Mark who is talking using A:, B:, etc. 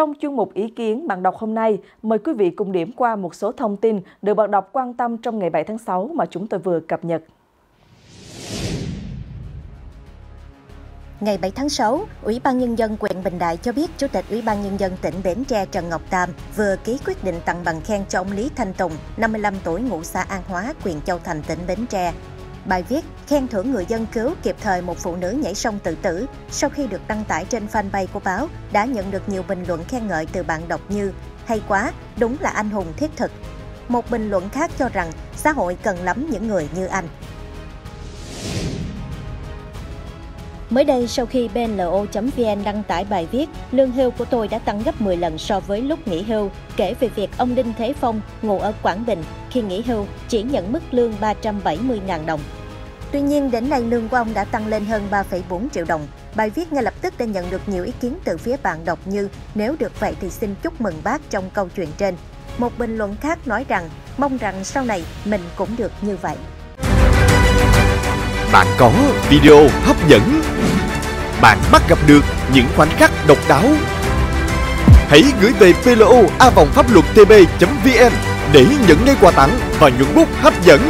A: Trong chuyên mục ý kiến bạn đọc hôm nay, mời quý vị cùng điểm qua một số thông tin được bạn đọc quan tâm trong ngày 7 tháng 6 mà chúng tôi vừa cập nhật.
B: Ngày 7 tháng 6, Ủy ban Nhân dân quận Bình Đại cho biết Chủ tịch Ủy ban Nhân dân tỉnh Bến Tre Trần Ngọc Tam vừa ký quyết định tặng bằng khen cho ông Lý Thanh Tùng, 55 tuổi ngụ xã An Hóa, huyện Châu Thành, tỉnh Bến Tre. Bài viết khen thưởng người dân cứu kịp thời một phụ nữ nhảy sông tự tử sau khi được đăng tải trên fanpage của báo đã nhận được nhiều bình luận khen ngợi từ bạn đọc như hay quá, đúng là anh hùng thiết thực. Một bình luận khác cho rằng xã hội cần lắm những người như anh. Mới đây, sau khi bno.vn đăng tải bài viết Lương hưu của tôi đã tăng gấp 10 lần so với lúc nghỉ hưu, kể về việc ông Đinh Thế Phong, ngụ ở Quảng Bình, khi nghỉ hưu chỉ nhận mức lương 370.000 đồng. Tuy nhiên, đến nay lương của ông đã tăng lên hơn 3,4 triệu đồng. Bài viết ngay lập tức đã nhận được nhiều ý kiến từ phía bạn đọc như nếu được vậy thì xin chúc mừng bác trong câu chuyện trên. Một bình luận khác nói rằng mong rằng sau này mình cũng được như vậy.
C: Bạn có video hấp dẫn. Bạn bắt gặp được những khoảnh khắc độc đáo. Hãy gửi về plo a vòng pháp luật tb.vn để nhận ngay quà tặng và những bút hấp dẫn.